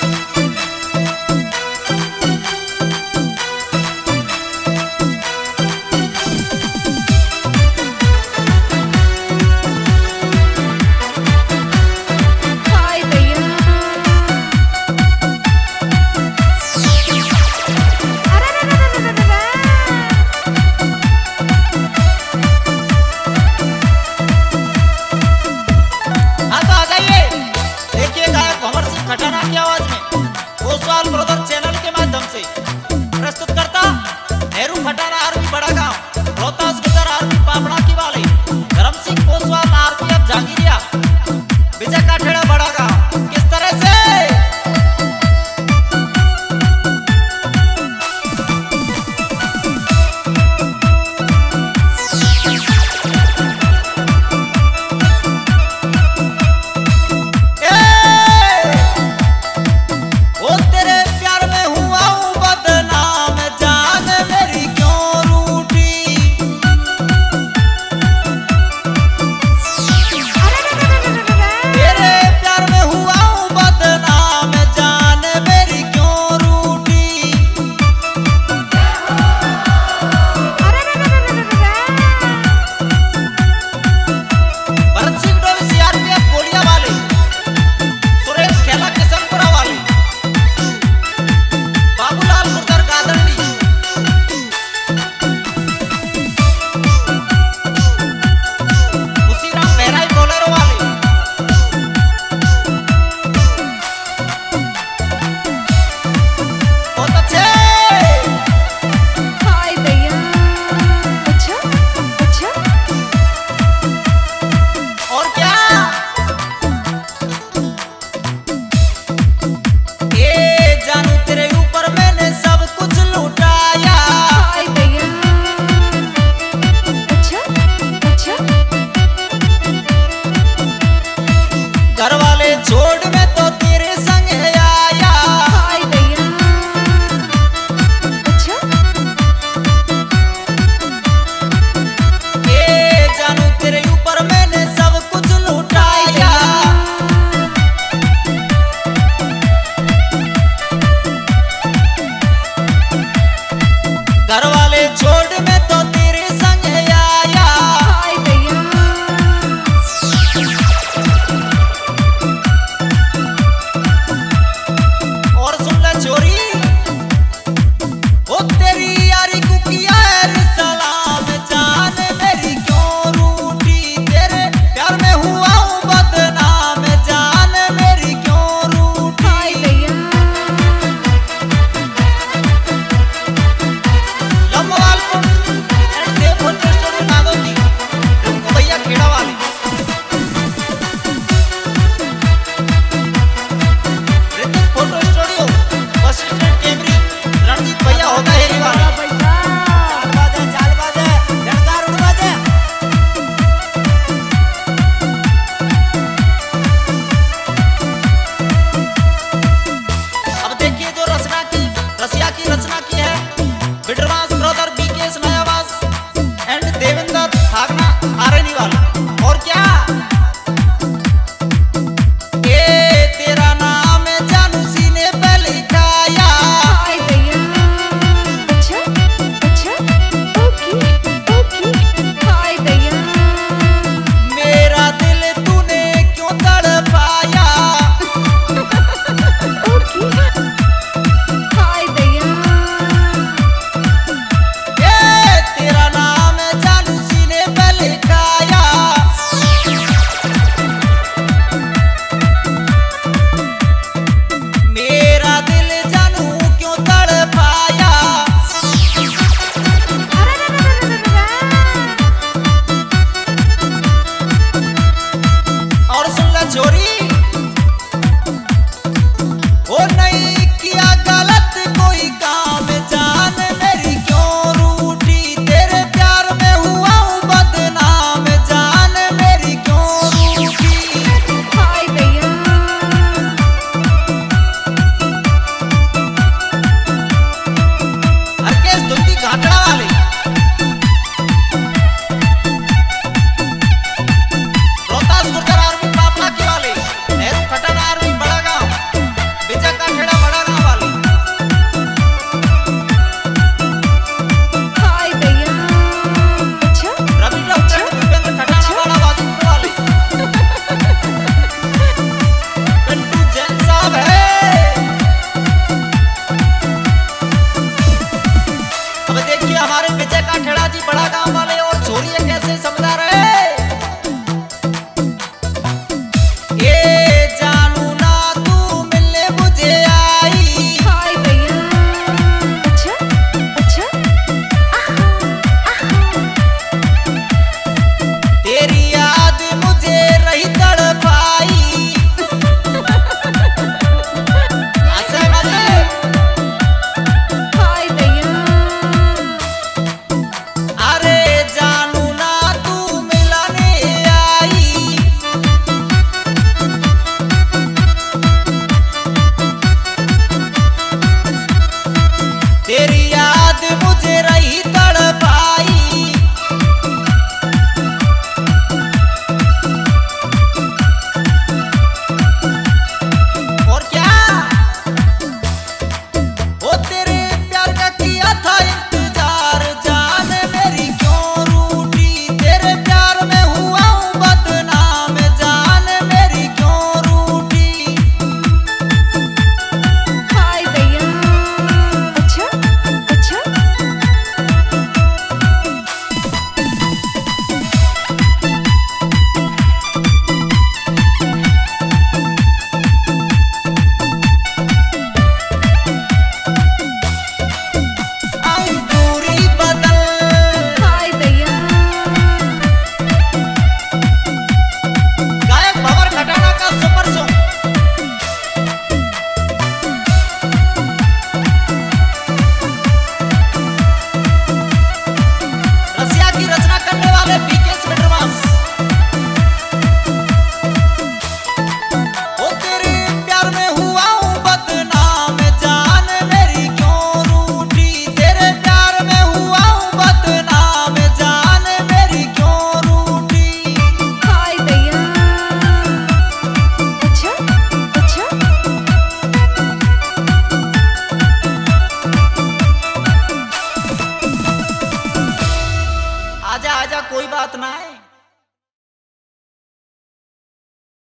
you